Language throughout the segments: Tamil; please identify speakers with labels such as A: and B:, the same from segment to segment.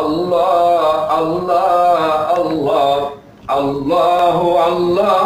A: Allah, Allah, Allah, Allahu Allah,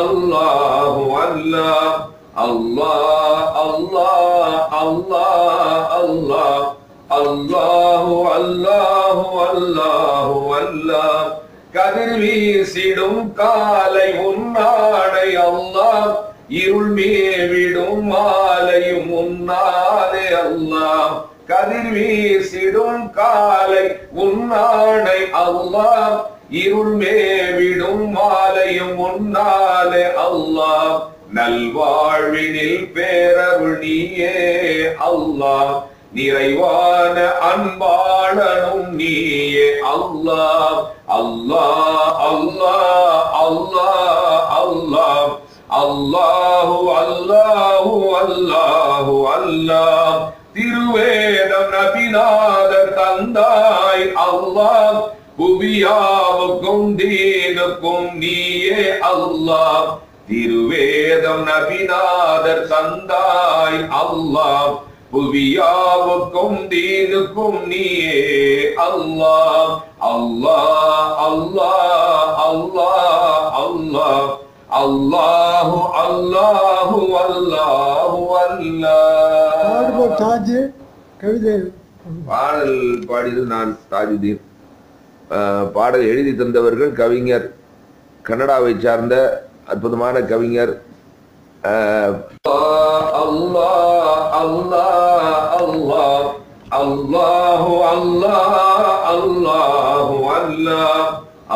A: Allahu Allah, Allah, Allah, Allah, Allah, Allahu Allahu Allahu Allah. கதிர் வீசிடும் காலை உன்னாடை அல்லாஹ் இருள் மேவிடும் மாலையும் உன்னாதே அல்லாஹ் கதிர் வீசிடும் காலை உன்னானை அல்லாஹ் இருள் மேவிடும் மாலையும் உன்னாலே அல்லாஹ். நல்வாழ்வினில் பேரவு நீயே அல்லாஹ். நிறைவான அன்பாளனும் நீயே அல்லாஹ். அல்லாஹ் அல்லாஹ் அல்லாஹ் அல்லாஹ். அல்லாஹு அல்லாஹு. அல்லாஹு அல்லாஹு அல்லாஹ். திருவேதம் நபிநாதர் தந்தாய் அல்லாஹ். புவியாவுக்கும் தீனுக்கும் நீயே அல்லாஹ். திருவேதம் நபிநாதர் தந்தாய் அல்லாஹ். புவியாவுக்கும் தீனுக்கும் நீயே அல்லாஹ். அல்லாஹ் அல்லாஹ் அல்லாஹ் அல்லாஹ். அல்லாஹு அல்லாஹு அல்லாஹு அல்லாஹ்
B: தாஜ் கவிதை.
A: பாடல் பாடியது நான் தாஜுதீன். பாடல் எழுதி தந்தவர்கள் கவிஞர் கன்னடாவை சார்ந்த அற்புதமான கவிஞர் அஹ், அல்லாஹ் அல்லாஹ் அல்லாஹ் அல்லாஹு அல்லாஹ் அல்லாஹு அல்லாஹ்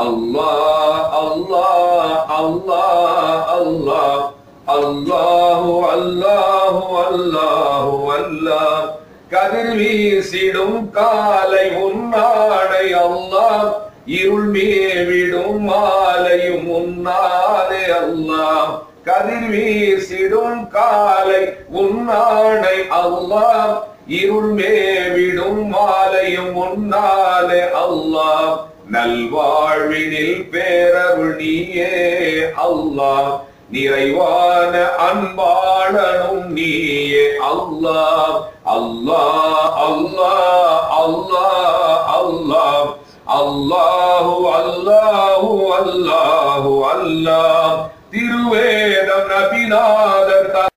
A: الله الله الله الله அல்லாஹு அல்லாஹு அல்லாஹு அல்லாஹ் கதிர் வீசிடும் காலை உன்னாடை அல்லாஹ். இருள் மேவிடும் மாலையும் உன்னாடை அல்லாஹ். கதிர் வீசிடும் காலை உன்னாடை அல்லாஹ். இருள் மேவிடும் மாலையும் உன்னாலே அல்லாஹ். நல்வாழ்வினில் பேரருள் நீயே அல்லாஹ். நிறைவான அன்பாளனும் நீயே அல்லாஹ். அல்லாஹ் அல்லாஹ் அல்லாஹ் அல்லாஹ். அல்லாஹு அல்லாஹு அல்லாஹு அல்லாஹ். திருவேதம் நபிநாதர்